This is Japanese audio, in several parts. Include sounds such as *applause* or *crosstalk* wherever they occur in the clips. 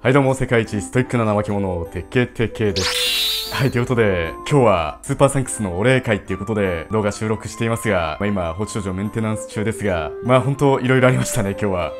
はいどうも、世界一ストイックな怠け者、てけてけです。はい、ということで、今日はスーパーサンクスのお礼会っていうことで動画収録していますが、まあ、今、放置少女メンテナンス中ですが、まあ本当いろいろありましたね、今日は。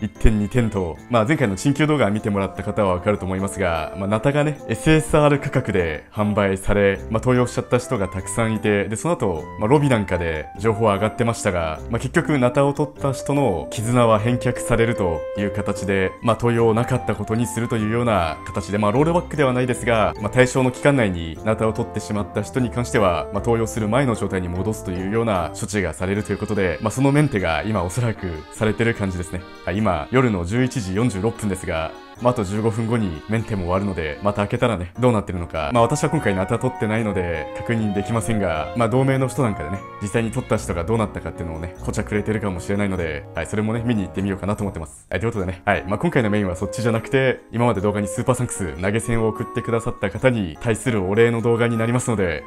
1点2点と、まあ前回の陳旧動画見てもらった方はわかると思いますが、まあナタがね、SSR 価格で販売され、まあ投用しちゃった人がたくさんいて、で、その後、まあロビなんかで情報は上がってましたが、まあ結局ナタを取った人の絆は返却されるという形で、まあ投用なかったことにするというような形で、まあロールバックではないですが、まあ対象の期間内にナタを取ってしまった人に関しては、まあ投用する前の状態に戻すというような処置がされるということで、まあそのメンテが今おそらくされてる感じですね。今、夜の11時46分ですが、まあ、あと15分後にメンテも終わるので、また開けたらね、どうなってるのか。まあ、私は今回ナタ取ってないので、確認できませんが、まあ、同盟の人なんかでね、実際に取った人がどうなったかっていうのをね、こちゃくれてるかもしれないので、はい、それもね、見に行ってみようかなと思ってます。はい、ということでね、はい、まあ、今回のメインはそっちじゃなくて、今まで動画にスーパーサンクス投げ銭を送ってくださった方に対するお礼の動画になりますので、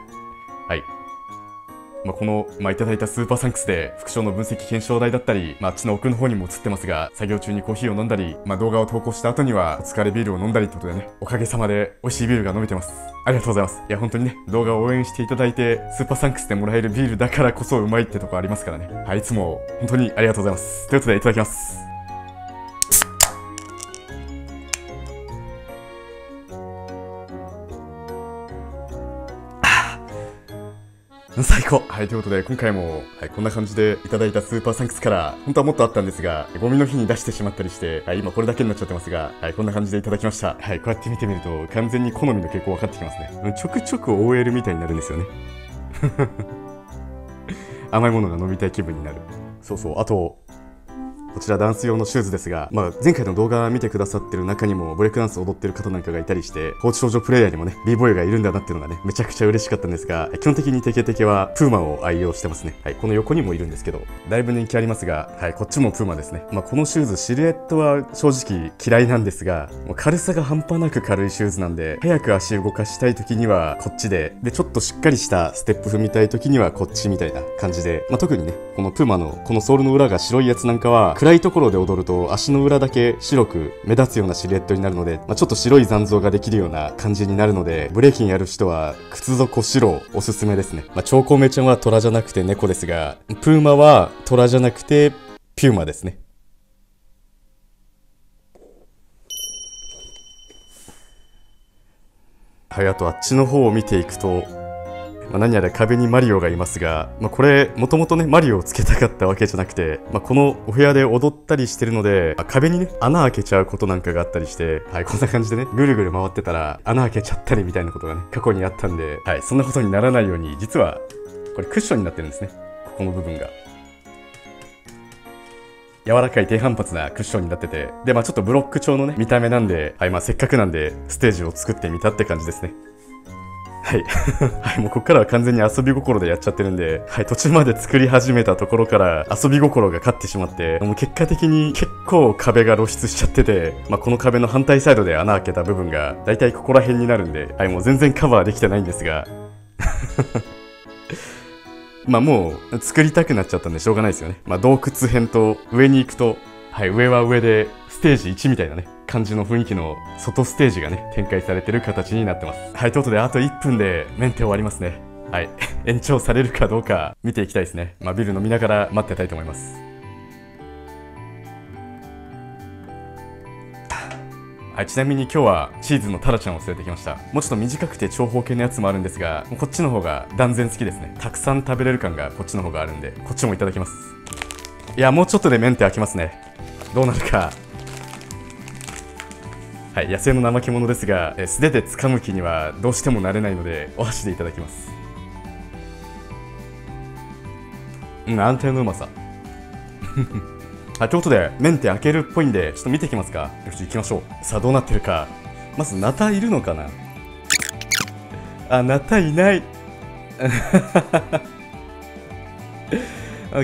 はい、まあ、この、まあ、いただいたスーパーサンクスで、副賞の分析検証台だったり、まあ、地の奥の方にも映ってますが、作業中にコーヒーを飲んだり、まあ、動画を投稿した後には、お疲れビールを飲んだりってことでね、おかげさまで美味しいビールが飲めてます。ありがとうございます。いや、本当にね、動画を応援していただいて、スーパーサンクスでもらえるビールだからこそうまいってとこありますからね。はい、いつも本当にありがとうございます。ということで、いただきます。最高はい、ということで、今回も、はい、こんな感じでいただいたスーパーサンクスから、本当はもっとあったんですが、ゴミの日に出してしまったりして、はい、今これだけになっちゃってますが、はい、こんな感じでいただきました。はい、こうやって見てみると、完全に好みの傾向分かってきますね。ちょくちょく OL みたいになるんですよね。*laughs* 甘いものが飲みたい気分になる。そうそう、あと、こちらダンス用のシューズですが、まあ、前回の動画見てくださってる中にもブレイクダンス踊ってる方なんかがいたりして、放置少女プレイヤーにもね、b ボーイがいるんだなっていうのがね、めちゃくちゃ嬉しかったんですが、基本的にテケテケはプーマを愛用してますね。はい、この横にもいるんですけど、だいぶ人気ありますが、はい、こっちもプーマですね。まあ、このシューズ、シルエットは正直嫌いなんですが、もう軽さが半端なく軽いシューズなんで、早く足動かしたい時にはこっちで、で、ちょっとしっかりしたステップ踏みたい時にはこっちみたいな感じで、まあ、特にね、このプーマのこのソールの裏が白いやつなんかは、暗いところで踊ると足の裏だけ白く目立つようなシルエットになるので、まあ、ちょっと白い残像ができるような感じになるので、ブレイキンやる人は靴底白おすすめですね。まあ、超コメちゃんは虎じゃなくて猫ですが、プーマは虎じゃなくてピューマですね。はい、あとあっちの方を見ていくと、まあ、何やら壁にマリオがいますが、まあ、これもともとねマリオをつけたかったわけじゃなくて、まあ、このお部屋で踊ったりしてるので、まあ、壁にね穴開けちゃうことなんかがあったりして、はい、こんな感じでねぐるぐる回ってたら穴開けちゃったりみたいなことがね過去にあったんで、はい、そんなことにならないように実はこれクッションになってるんですねここの部分が。柔らかい低反発なクッションになってて、で、まあちょっとブロック調のね、見た目なんで、はい、まあせっかくなんで、ステージを作ってみたって感じですね。はい。*laughs* はい、もうここからは完全に遊び心でやっちゃってるんで、はい、途中まで作り始めたところから遊び心が勝ってしまって、もう結果的に結構壁が露出しちゃってて、まあこの壁の反対サイドで穴開けた部分が、だいたいここら辺になるんで、はい、もう全然カバーできてないんですが、*laughs* まあもう作りたくなっちゃったんでしょうがないですよね。まあ洞窟編と上に行くと、はい、上は上でステージ1みたいなね、感じの雰囲気の外ステージがね、展開されてる形になってます。はい、ということであと1分でメンテ終わりますね。はい、*laughs* 延長されるかどうか見ていきたいですね。まあビール飲みながら待ってたいと思います。はい、ちなみに今日はチーズのタラちゃんを連れてきました。もうちょっと短くて長方形のやつもあるんですが、こっちの方が断然好きですね。たくさん食べれる感がこっちの方があるんで、こっちもいただきます。いや、もうちょっとでメンテ開きますね。どうなるか。はい、野生の怠け者ですが、素手で掴む気にはどうしてもなれないので、お箸でいただきます。うん、安定のうまさ。*laughs* はい、ということで、メンテ開けるっぽいんで、ちょっと見ていきますか。よし、行きましょう。さあ、どうなってるか。まず、ナタいるのかなあ、ナタいない。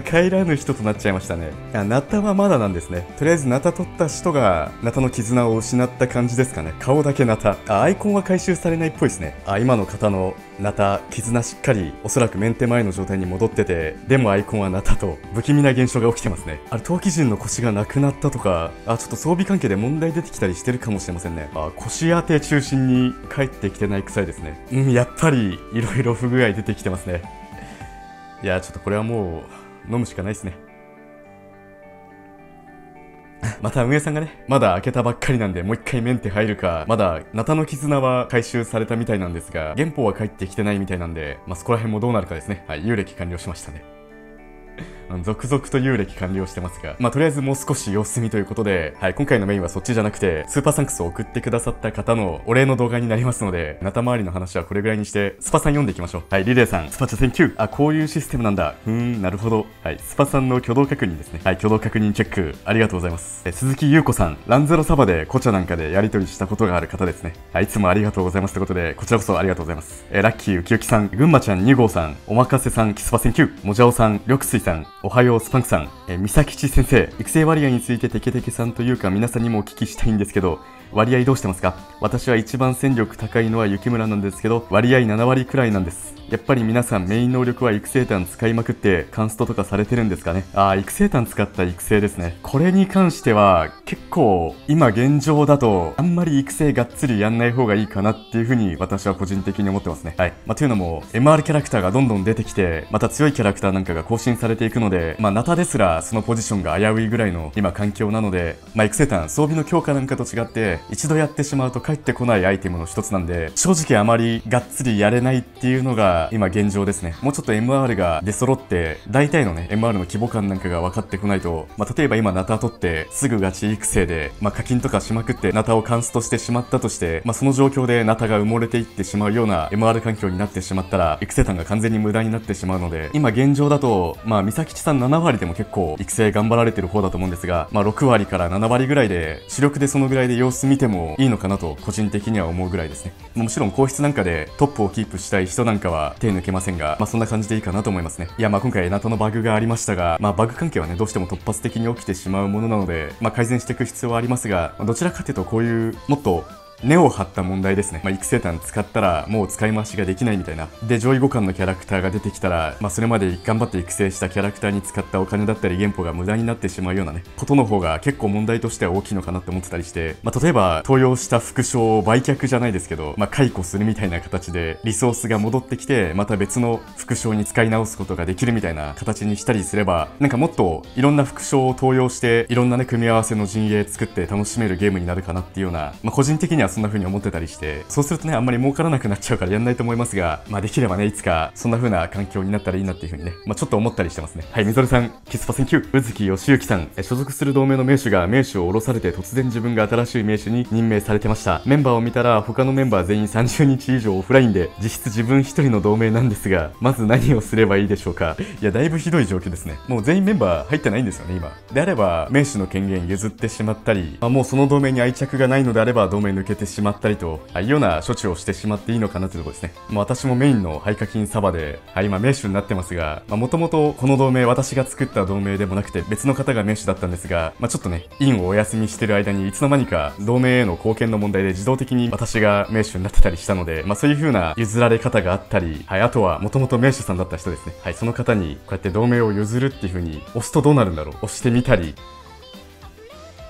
帰らぬ人となっちゃいましたね。あ、ナタはまだなんですね。とりあえずナタ取った人が、ナタの絆を失った感じですかね。顔だけナタ。あ、アイコンは回収されないっぽいですね。あ、今の方のナタ、絆しっかり、おそらくメンテ前の状態に戻ってて、でもアイコンはナタと、不気味な現象が起きてますね。あれ、陶器人の腰がなくなったとか、あ、ちょっと装備関係で問題出てきたりしてるかもしれませんね。あ、腰当て中心に帰ってきてない臭いですね。うん、やっぱり、いろいろ不具合出てきてますね。いや、ちょっとこれはもう、飲むしかないですね。また運営さんがね、まだ開けたばっかりなんで、もう一回メンテ入るか、まだ、ナタの絆は回収されたみたいなんですが、元宝は帰ってきてないみたいなんで、まあ、そこら辺もどうなるかですね。はい、遊歴完了しましたね。続々と遊歴完了してますが、まあ、とりあえずもう少し様子見ということで、はい、今回のメインはそっちじゃなくて、スーパーサンクスを送ってくださった方のお礼の動画になりますので、ナタ周りの話はこれぐらいにして、スパさん読んでいきましょう。はい、リレーさん、スパチャ thank you。あ、こういうシステムなんだ。うーん、なるほど。はい、スパさんの挙動確認ですね。はい、挙動確認チェック、ありがとうございます。え鈴木優子さん、ランゼロサバでコチャなんかでやり取りしたことがある方ですね。はい、いつもありがとうございますということで、こちらこそありがとうございます。えラッキーウキウキさん、ぐんまちゃん2号さん、おまかせさん、キスパ thank you、もじゃおさん、りょくすいさん、おはようスパンクさん、え三崎吉先生、育成割合についてテケテケさんというか皆さんにもお聞きしたいんですけど、割合どうしてますか？私は一番戦力高いのは幸村なんですけど、割合7割くらいなんです。やっぱり皆さんメイン能力は育成丹使いまくってカンストとかされてるんですかねああ、育成丹使った育成ですね。これに関しては結構今現状だとあんまり育成がっつりやんない方がいいかなっていう風に私は個人的に思ってますね。はい。まあ、というのも MR キャラクターがどんどん出てきて、また強いキャラクターなんかが更新されていくので、まあ、ナタですらそのポジションが危ういぐらいの今環境なので、まあ、育成炭装備の強化なんかと違って一度やってしまうと帰ってこないアイテムの一つなんで、正直あまりがっつりやれないっていうのが今現状ですね。もうちょっと MR が出揃って、大体のね、MR の規模感なんかが分かってこないと、まあ、例えば今ナタ取って、すぐガチ育成で、まあ、課金とかしまくってナタをカンストしてしまったとして、まあ、その状況でナタが埋もれていってしまうような MR 環境になってしまったら、育成単が完全に無駄になってしまうので、今現状だと、まあ、三崎地さん7割でも結構育成頑張られてる方だと思うんですが、まあ、6割から7割ぐらいで、主力でそのぐらいで様子見てもいいのかなと、個人的には思うぐらいですね。もちろん皇室なんかでトップをキープしたい人なんかは手抜けませんが、まあ、そんな感じでいいかなと思いますね。いや、まあ今回エナタのバグがありましたが、まあバグ関係はね、どうしても突発的に起きてしまうものなので、まあ改善していく必要はありますが、どちらかというとこういうもっと根を張った問題ですね。まあ、育成炭使ったらもう使い回しができないみたいな。で、上位互換のキャラクターが出てきたら、まあ、それまで頑張って育成したキャラクターに使ったお金だったり原本が無駄になってしまうようなね、ことの方が結構問題としては大きいのかなって思ってたりして、まあ、例えば、登用した副将を売却じゃないですけど、まあ、解雇するみたいな形で、リソースが戻ってきて、また別の副将に使い直すことができるみたいな形にしたりすれば、なんかもっといろんな副将を登用して、いろんなね、組み合わせの陣営作って楽しめるゲームになるかなっていうような、まあ、個人的にはそんな風に思ってたりして、そうするとね、あんまり儲からなくなっちゃうからやんないと思いますが、まあできればね、いつかそんな風な環境になったらいいなっていう風にね、まあちょっと思ったりしてますね。はい、みぞるさん、キスパ thank you、宇月義行さん、所属する同盟の盟主が盟主を下ろされて突然自分が新しい盟主に任命されてました。メンバーを見たら他のメンバー全員30日以上オフラインで、実質自分一人の同盟なんですが、まず何をすればいいでしょうか。いや、だいぶひどい状況ですね。もう全員メンバー入ってないんですよね、今。であれば、盟主の権限譲ってしまったり、まあ、もうその同盟に愛着がないのであれば、同盟抜けてしまったりと、あいうような処置をしてしまっていいのかなというところですね。もう私もメインの廃課金サバで、はい、今盟主になってますが、もともとこの同盟、私が作った同盟でもなくて別の方が盟主だったんですが、まあ、ちょっとね、インをお休みしてる間にいつの間にか同盟への貢献の問題で自動的に私が名手になってたりしたので、まあ、そういう風な譲られ方があったり、はい、あとはもともと名手さんだった人ですね。はい、その方にこうやって同盟を譲るっていう風に押すとどうなるんだろう押してみたり、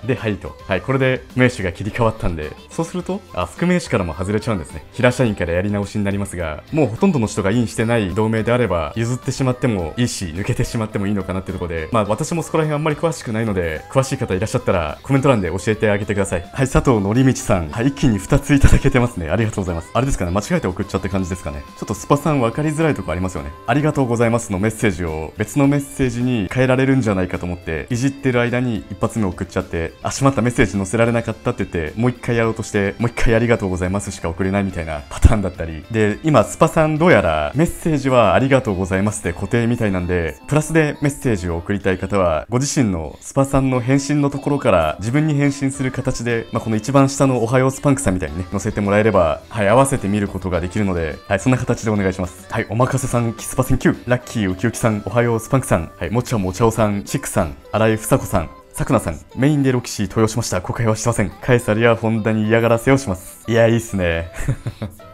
で、はいと。はい、これで名詞が切り替わったんで、そうすると、あ、副名詞からも外れちゃうんですね。平社員からやり直しになりますが、もうほとんどの人がインしてない同盟であれば、譲ってしまってもいいし、抜けてしまってもいいのかなってとこで、まあ私もそこら辺あんまり詳しくないので、詳しい方いらっしゃったら、コメント欄で教えてあげてください。はい、佐藤のりみちさん。はい、一気に2ついただけてますね。ありがとうございます。あれですかね、間違えて送っちゃって感じですかね。ちょっとスパさん分かりづらいとこありますよね。ありがとうございますのメッセージを別のメッセージに変えられるんじゃないかと思って、いじってる間に一発目送っちゃって、あ、しまったメッセージ載せられなかったって言って、もう一回やろうとして、もう一回ありがとうございますしか送れないみたいなパターンだったり。で、今、スパさんどうやらメッセージはありがとうございますって固定みたいなんで、プラスでメッセージを送りたい方は、ご自身のスパさんの返信のところから自分に返信する形で、まあ、この一番下のおはようスパンクさんみたいにね、載せてもらえれば、はい、合わせて見ることができるので、はい、そんな形でお願いします。はい、おまかせさん、キスパ thank you、ラッキーウキウキさん、おはようスパンクさん、はい、もちゃもちゃおさん、チックさん、新井房子さん、さくなさん、メインでロキシー投与しました。誤解はしてません。カエサルやホンダに嫌がらせをします。いや、いいっすね。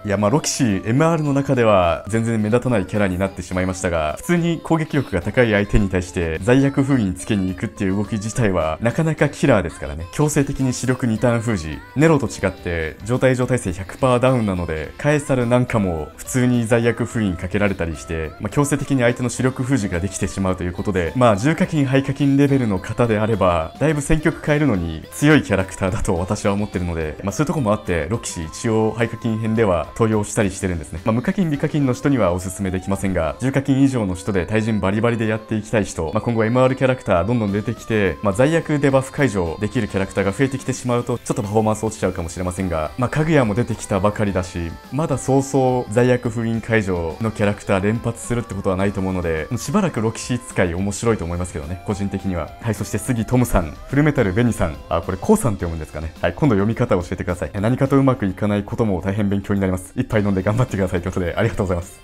いや、まあ、ロキシー、MR の中では全然目立たないキャラになってしまいましたが、普通に攻撃力が高い相手に対して罪悪封印つけに行くっていう動き自体は、なかなかキラーですからね。強制的に視力2ターン封じ。ネロと違って、状態状態性100%ダウンなので、カエサルなんかも普通に罪悪封印かけられたりして、まあ、強制的に相手の視力封じができてしまうということで、まあ、重課金、廃課金レベルの方であれば、だいぶ戦局変えるのに強いキャラクターだと私は思ってるので、まあ、そういうとこもあって、ロキシー一応廃課金編では登用したりしてるんですね。まあ、無課金、美課金の人にはおすすめできませんが、重課金以上の人で対人バリバリでやっていきたい人、まあ、今後 MR キャラクターどんどん出てきて、まあ、罪悪デバフ解除できるキャラクターが増えてきてしまうと、ちょっとパフォーマンス落ちちゃうかもしれませんが、まあ、かぐやも出てきたばかりだし、まだ早々罪悪封印解除のキャラクター連発するってことはないと思うので、しばらくロキシー使い面白いと思いますけどね、個人的には。はい、そして杉トムさん、フルメタルベニさん、あ、これコウさんって読むんですかね。はい、今度読み方を教えてください。何かとうまくいかないことも大変勉強になります。一杯飲んで頑張ってくださいということで、ありがとうございます。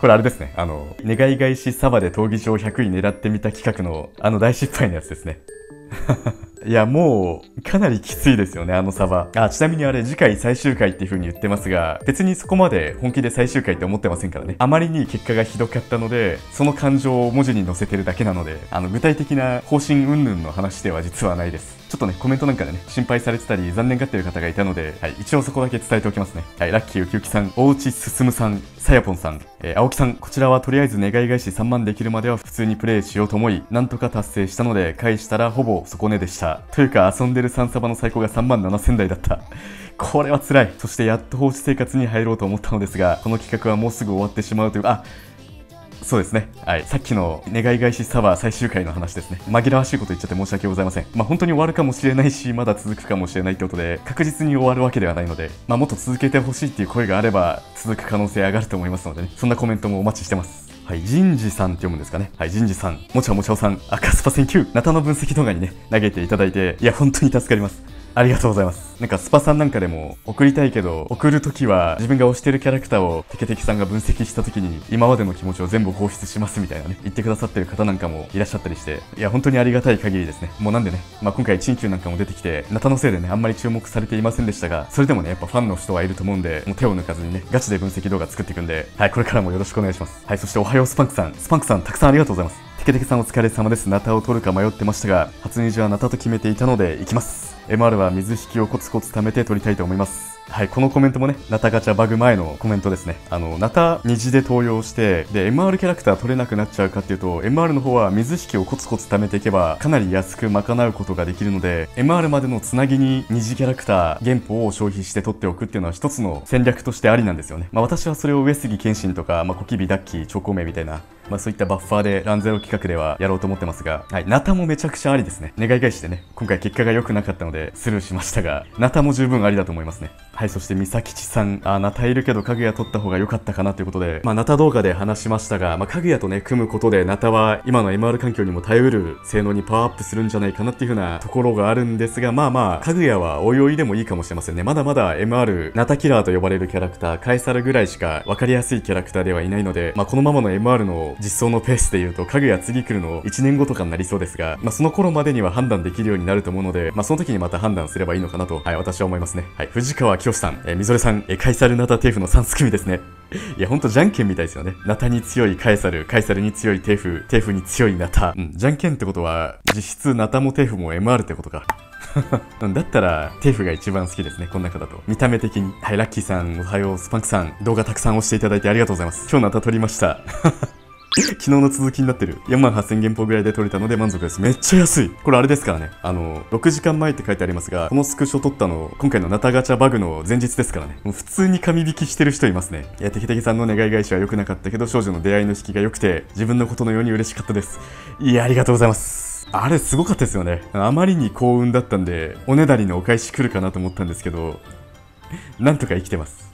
これあれですね。あの、願い返しサバで闘技場100位狙ってみた企画の、あの大失敗のやつですね。いや、もう、かなりきついですよね、あのサバ。あ、ちなみにあれ、次回最終回っていう風に言ってますが、別にそこまで本気で最終回って思ってませんからね。あまりに結果がひどかったので、その感情を文字に載せてるだけなので、あの、具体的な方針云々の話では実はないです。ちょっとね、コメントなんかでね、心配されてたり、残念がってる方がいたので、はい、一応そこだけ伝えておきますね。はい、ラッキーウキウキさん、大内進さん、さやぽんさん、えー、青木さん、こちらはとりあえず願い返し3万できるまでは普通にプレイしようと思い、なんとか達成したので、返したらほぼ底根でした。というか、遊んでる3サバの最高が3万7000台だった。これは辛い。そしてやっと放置生活に入ろうと思ったのですが、この企画はもうすぐ終わってしまうという、あ、そうですね。はい。さっきの願い返しサバー最終回の話ですね。紛らわしいこと言っちゃって申し訳ございません。まあ本当に終わるかもしれないし、まだ続くかもしれないってことで、確実に終わるわけではないので、まあもっと続けてほしいっていう声があれば、続く可能性上がると思いますのでね。そんなコメントもお待ちしてます。はい、人事さんって読むんですかね。はい、人事さん、もちゃもちゃおさん、赤スパ選球、ナタの分析動画にね、投げていただいて、いや、本当に助かります。ありがとうございます。なんかスパさんなんかでも送りたいけど、送るときは自分が推してるキャラクターをテケテケさんが分析したときに今までの気持ちを全部放出しますみたいなね、言ってくださってる方なんかもいらっしゃったりして、いや、本当にありがたい限りですね。もうなんでね、まあ今回陳宮なんかも出てきて、ナタのせいでね、あんまり注目されていませんでしたが、それでもね、やっぱファンの人はいると思うんで、もう手を抜かずにね、ガチで分析動画作っていくんで、はい、これからもよろしくお願いします。はい、そしておはようスパンクさん。スパンクさん、たくさんありがとうございます。テケテケさんお疲れ様です。ナタを取るか迷ってましたが、初虹はナタと決めていたので、行きます。MR は水引きをコツコツ貯めて取りたいと思います。はい、このコメントもね、ナタガチャバグ前のコメントですね。あの、ナタ虹で登用して、で、MR キャラクター取れなくなっちゃうかっていうと、MR の方は水引をコツコツ貯めていけば、かなり安く賄うことができるので、MR までのつなぎに虹キャラクター、原本を消費して取っておくっていうのは一つの戦略としてありなんですよね。まあ私はそれを上杉謙信とか、まあコキビダッキー、チョコメみたいな、まあそういったバッファーでランゼロ企画ではやろうと思ってますが、はい、ナタもめちゃくちゃありですね。願い返してね、今回結果が良くなかったのでスルーしましたが、ナタも十分ありだと思いますね。はい、そして三崎地さん、あ、ナタいるけど、かぐや取った方が良かったかなということで、まあ、ナタ動画で話しましたが、まあ、かぐやとね、組むことで、ナタは今の MR 環境にも耐えうる性能にパワーアップするんじゃないかなっていう風なところがあるんですが、まあまあ、かぐやはおいおいでもいいかもしれませんね。まだまだ MR、ナタキラーと呼ばれるキャラクター、カエサルぐらいしか分かりやすいキャラクターではいないので、まあ、このままの MR の実装のペースで言うと、かぐや次来るの1年後とかになりそうですが、まあ、その頃までには判断できるようになると思うので、まあ、その時にまた判断すればいいのかなと、はい、私は思いますね。はい、藤川さん、えー、みぞれさんさん、えカイサルナタテーフの3す組ですね。*laughs* いや、ほんとじゃんけんみたいですよね。ナタに強いカエサル、カエサルに強いテーフ、テーフに強いナタ。うん、じゃんけんってことは、実質ナタもテーフも MR ってことか。*laughs* だったら、テーフが一番好きですね。この中だと。見た目的に。はい、ラッキーさん、おはよう、スパンクさん、動画たくさん押していただいてありがとうございます。今日ナタ撮りました。*laughs* *laughs* 昨日の続きになってる。4万8000元歩ぐらいで取れたので満足です。めっちゃ安い。これあれですからね。あの、6時間前って書いてありますが、このスクショ撮ったの、今回のナタガチャバグの前日ですからね。もう普通に紙引きしてる人いますね。いや、テキテキさんの願い返しは良くなかったけど、少女の出会いの引きが良くて、自分のことのように嬉しかったです。いや、ありがとうございます。あれすごかったですよね。あまりに幸運だったんで、おねだりのお返し来るかなと思ったんですけど、なんとか生きてます。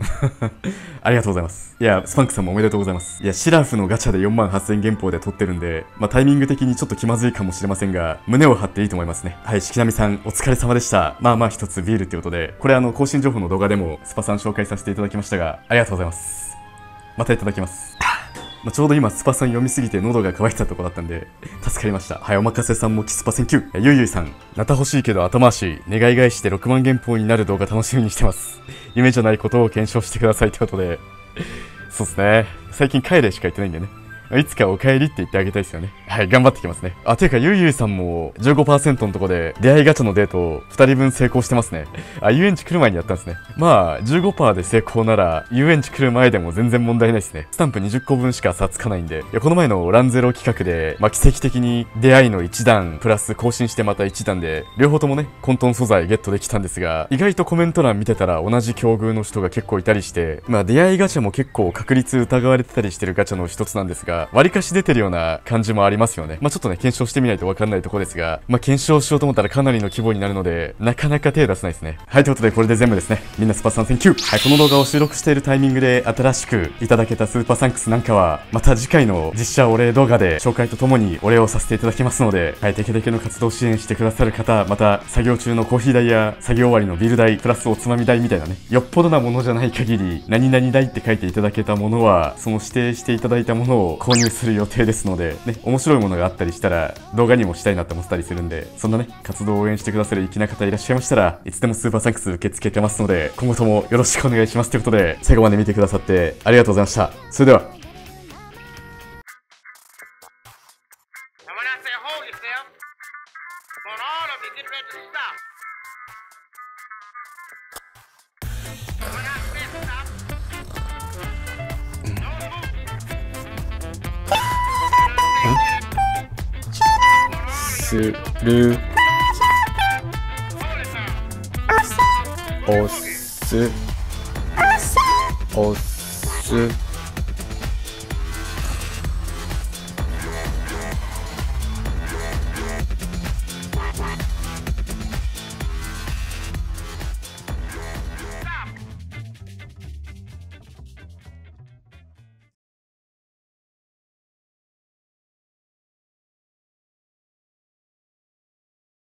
*laughs* ありがとうございます。いや、スパンクさんもおめでとうございます。いや、シラフのガチャで4万8000元宝で取ってるんで、まあタイミング的にちょっと気まずいかもしれませんが、胸を張っていいと思いますね。はい、しきなみさん、お疲れ様でした。まあまあ一つビールってことで、これあの、更新情報の動画でもスパさん紹介させていただきましたが、ありがとうございます。またいただきます。まあ、ちょうど今スパさん読みすぎて喉が渇いたとこだったんで助かりました。はいおまかせさんもキスパ Thank you。ゆいゆいさんなた欲しいけど後回し願い返して6万元本になる動画楽しみにしてます。夢じゃないことを検証してくださいってことで。そうっすね。最近帰れしか言ってないんでね。いつかお帰りって言ってあげたいですよね。はい、頑張ってきますね。あ、ていうか、ゆいゆいさんも15%のとこで出会いガチャのデートを2人分成功してますね。あ、遊園地来る前にやったんですね。まあ、15%で成功なら、遊園地来る前でも全然問題ないですね。スタンプ20個分しか差つかないんで。いや、この前のランゼロ企画で、まあ、奇跡的に出会いの1段、プラス更新してまた1段で、両方ともね、混沌素材ゲットできたんですが、意外とコメント欄見てたら同じ境遇の人が結構いたりして、まあ、出会いガチャも結構確率疑われてたりしてるガチャの一つなんですが、割かし出てるような感じもありますよね。まあ、ちょっとね、検証してみないとわかんないとこですが、まあ、検証しようと思ったらかなりの規模になるので、なかなか手出せないですね。はい、ということでこれで全部ですね。みんなスパさん Thank you! はい、この動画を収録しているタイミングで新しくいただけたスーパーサンクスなんかは、また次回の実写お礼動画で紹介とともにお礼をさせていただきますので、はい、テケテケの活動支援してくださる方、また作業中のコーヒー代や作業終わりのビール代、プラスおつまみ代みたいなね、よっぽどなものじゃない限り、何々代って書いていただけたものは、その指定していただいたものを購入する予定ですので、ね、面白いものがあったりしたら、動画にもしたいなって思ったりするんで、そんなね、活動を応援してくださる粋な方いらっしゃいましたら、いつでもスーパーサンクス受け付けてますので、今後ともよろしくお願いしますということで、最後まで見てくださってありがとうございました。それでは、する。押す。押。す。